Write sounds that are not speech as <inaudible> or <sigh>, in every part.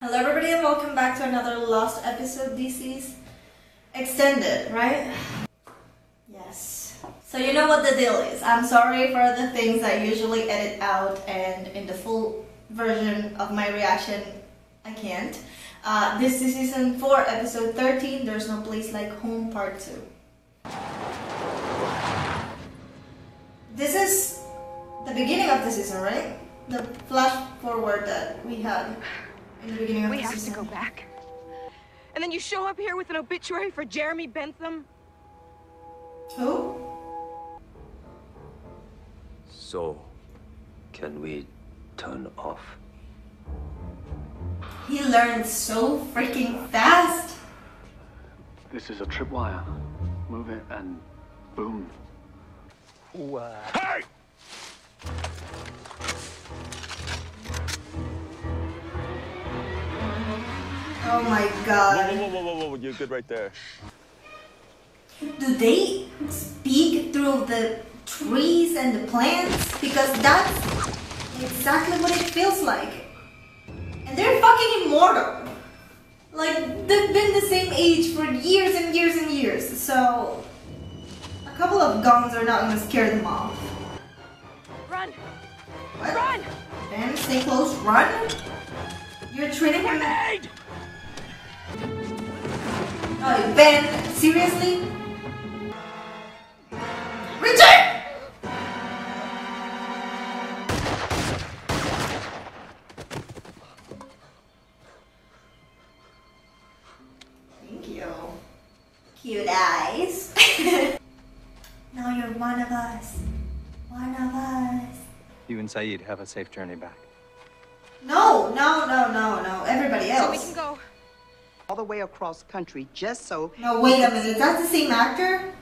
Hello everybody and welcome back to another Lost episode. This is extended, right? Yes. So you know what the deal is. I'm sorry for the things I usually edit out and in the full version of my reaction, I can't. Uh, this is season 4, episode 13, There's No Place Like Home, part 2. This is the beginning of the season, right? The flash forward that we had in the beginning of We the have to go back. And then you show up here with an obituary for Jeremy Bentham? Who? So, can we turn off? He learned so freaking fast. This is a tripwire. Move it and boom. Hey! Oh my god. whoa, whoa, whoa, whoa, whoa, you're good right there. Do they speak through the trees and the plants? Because that's exactly what it feels like. And they're fucking immortal. Like, they've been the same age for years and years and years. So, a couple of guns are not gonna scare them off. Run! What? Run! Ben, stay close, run. You're treating him. Grenade! Oh, Ben, seriously? Return! Thank you. Cute eyes. <laughs> and Sayid have a safe journey back. No, no, no, no, no. Everybody So we can go. all the way across country just so No, wait a minute. That's the same actor?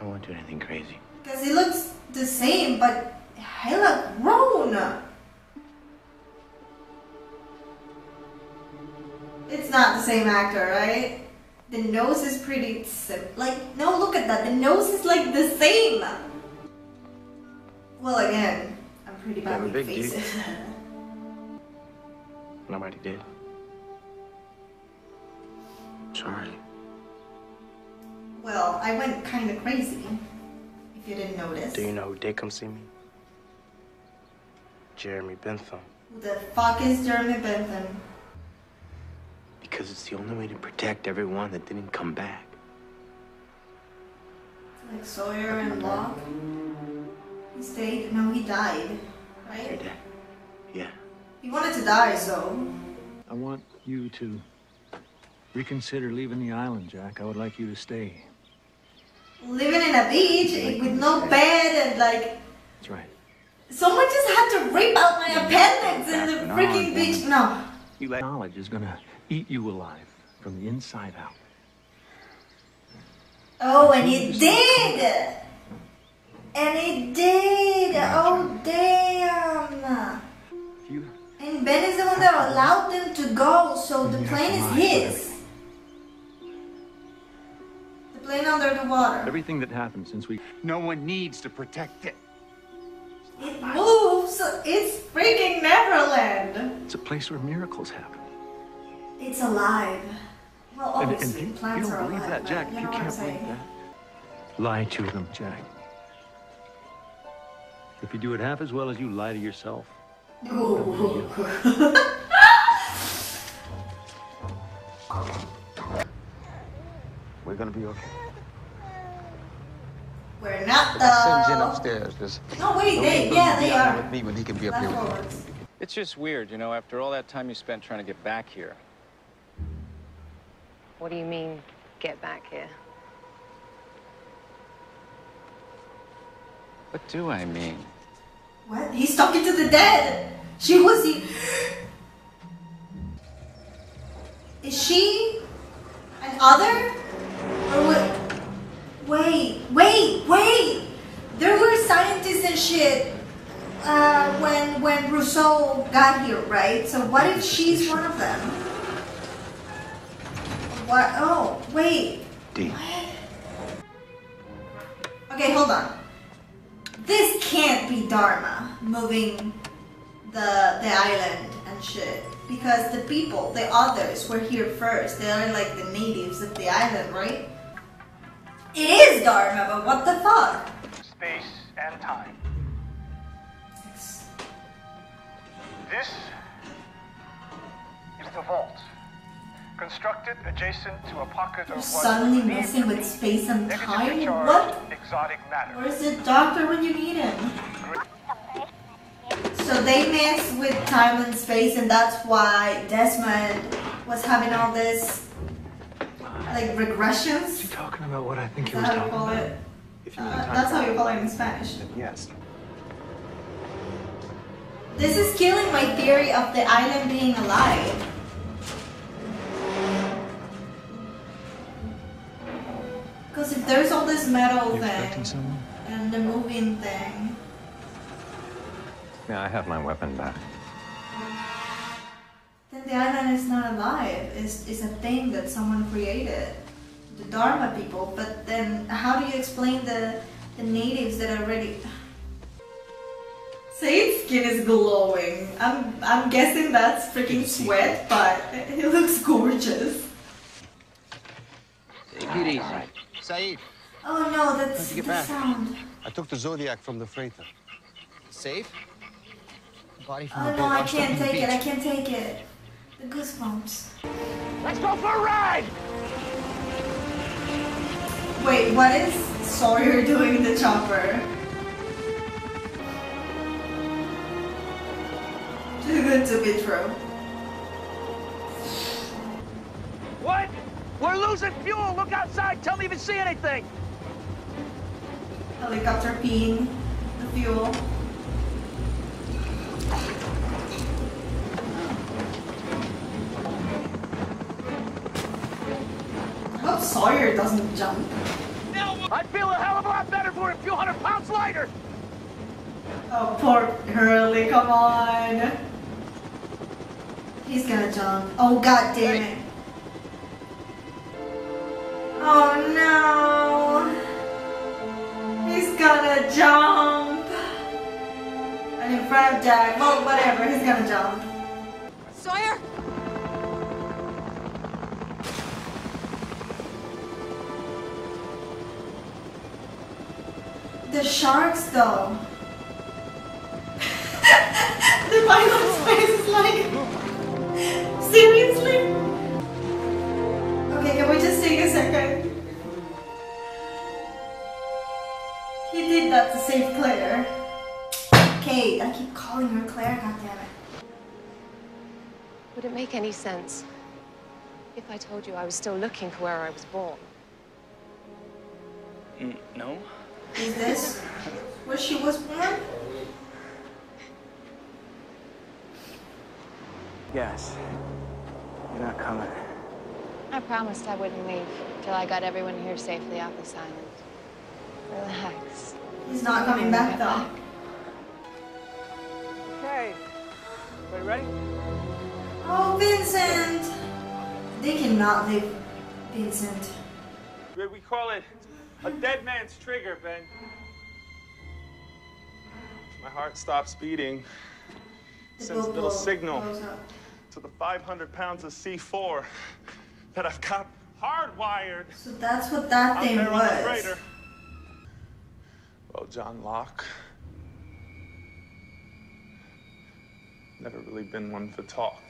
I won't do anything crazy. Because he looks the same, but hella grown. It's not the same actor, right? The nose is pretty sim- like no look at that. The nose is like the same. Well again, I'm pretty bad with faces. Nobody did. Sorry. well, I went kinda crazy. If you didn't notice. Do you know who did come see me? Jeremy Bentham. Who the fuck is Jeremy Bentham? Because it's the only way to protect everyone that didn't come back. Like Sawyer and Locke? He stayed? No, he died. Right? Yeah. He wanted to die, so. I want you to reconsider leaving the island, Jack. I would like you to stay. Living in a beach with no bed and like. That's right. Someone just had to rip out my appendix in the freaking beach. No. You let knowledge is gonna eat you alive from the inside out. Oh, and it did! And it did! Oh, damn! You And Ben is the one that allowed them to go, so the plane is his. The plane under the water. everything that happened since we No one needs to protect it. It moves. It's freaking Neverland. it's a place where miracles happen. It's alive. Well, And, and obviously, you, you plants don't are believe alive. that, Jack. You You know what I'm can't believe that. Lie to them, Jack. If you do it half as well as you lie to yourself, <laughs> We're gonna be okay. We're not Send Jen though. upstairs. Just No, wait, don't they, yeah, they be out are. with me when he can be up here with me. It's just weird, you know, after all that time you spent trying to get back here. What do you mean, get back here? What do I mean? What? He's talking to the dead. She was. He... Is she an other? Or what? Wait, wait, wait! There were scientists and shit uh, when when Rousseau got here, right? So what if she's one of them? What? Oh, wait. D. Okay, Okay, hold on. This can't be Dharma moving the the island and shit. Because the people, the others, were here first. They are like the natives of the island, right? It is Dharma, but what the fuck? Space and time. This is the vault. Constructed adjacent to a pocket of You're what suddenly messing with space and time? What? Exotic matter. Where's the doctor when you need him? They mess with time and space, and that's why Desmond was having all this like regressions. You're talking about what I think you that was how you talking call about? it? If you Uh, that's how you call it in Spanish. Yes. This is killing my theory of the island being alive. Because if there's all this metal You thing and the moving thing, Yeah, I have my weapon back. then the island is not alive. It's, it's a thing that someone created. The Dharma people. But then how do you explain the, the natives that are ready? Sayid's skin is glowing. I'm, I'm guessing that's freaking sweat, but <laughs> it looks gorgeous. Take it easy. Sayid, Oh no, that's How'd you get the back? sound. I took the Zodiac from the freighter. Safe? Body from Oh the no, I can't take it. I can't take it. The goosebumps. Let's go for a ride! Wait, what is Sawyer <laughs> doing in the chopper? Too good to be true. What? We're losing fuel! Look outside! Tell me if you see anything! Helicopter peeing the fuel. Hope Sawyer doesn't jump. I'd feel a hell of a lot better for a few hundred pounds lighter! Oh, poor Hurley, come on. He's gonna jump. Oh, god damn it. Oh no. He's gonna jump. And in front of Jack. Well, whatever, he's gonna jump. Sawyer! The sharks, though. <laughs> the pilot's face is like. Seriously? Okay, can we just take a second? He did that to save Claire. Okay, I keep calling her Claire, goddammit. Would it make any sense if I told you I was still looking for where I was born? Mm, no. Is this where she was born? Yes. You're not coming. I promised I wouldn't leave till I got everyone here safely off this island. Relax. He's not coming back though. Okay. Everybody ready? Oh, Vincent! They cannot leave Vincent. Where we call it a dead man's trigger, Ben. My heart stops beating. Sends a little signal to the 500 pounds of C4 that I've got hardwired So that's what that thing there on the was. Well, John Locke. Never really been one for talk.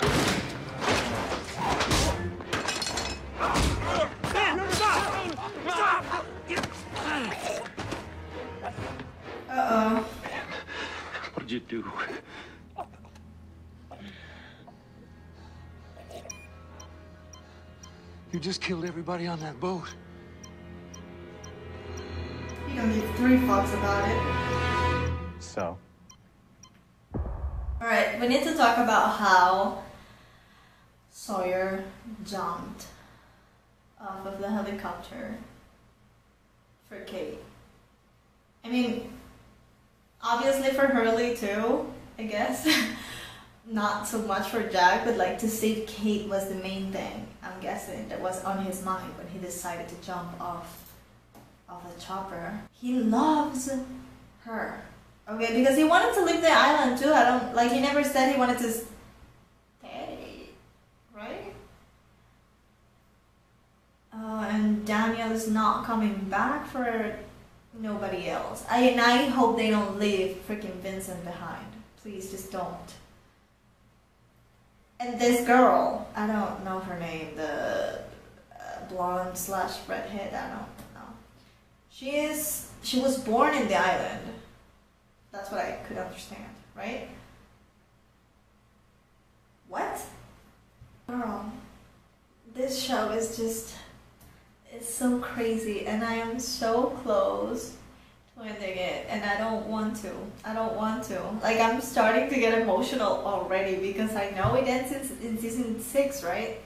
What'd you do? You just killed everybody on that boat. You don't give three fucks about it. So, Alright, we need to talk about how Sawyer jumped off of the helicopter for Kate. I mean, obviously for Hurley too, I guess. <laughs> Not so much for Jack, but like to save Kate was the main thing, I'm guessing, that was on his mind when he decided to jump off of the chopper. He loves her. Okay, because he wanted to leave the island too. I don't like he never said he wanted to stay, right? Uh, and Daniel is not coming back for nobody else. I and I hope they don't leave freaking Vincent behind. Please just don't. And this girl, I don't know her name, the uh, blonde slash redhead, I don't know. She is, she was born in the island. That's what I could understand, right? What? Girl, this show is just, so crazy and I am so close to ending it and I don't want to. I don't want to. Like I'm starting to get emotional already because I know it ends in, season 6, right?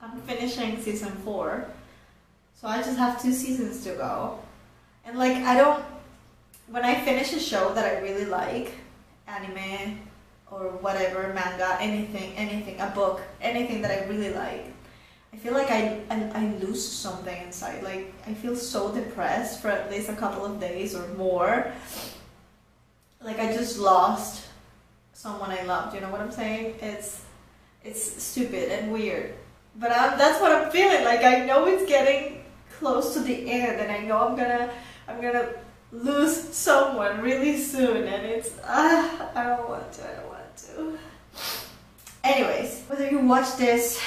I'm finishing season 4. So I just have two seasons to go. And like I don't when I finish a show that I really like, anime or whatever, manga, anything, anything, a book, anything that I really like, I feel like I, I, I lose something inside. Like I feel so depressed for at least a couple of days or more. Like I just lost someone I loved. You know what I'm saying? It's it's stupid and weird, but I'm, that's what I'm feeling. Like I know it's getting close to the end, and I know I'm gonna I'm gonna lose someone really soon, and it's ah I don't want to. I don't want to. Anyways, whether you watch this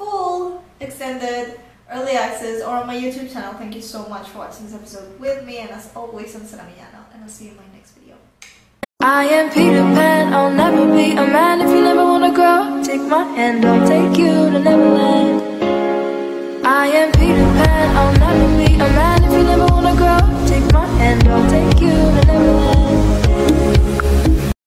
full extended early access or on my YouTube channel. Thank you so much for watching this episode with me and as always I'm Sora Miyano and I'll see you in my next video. I am Peter Pan, I'll never be a man if you never wanna grow. Take my hand, I'll take you to Neverland. I am Peter Pan, I'll never be a man if you never wanna grow. Take my hand, I'll take you.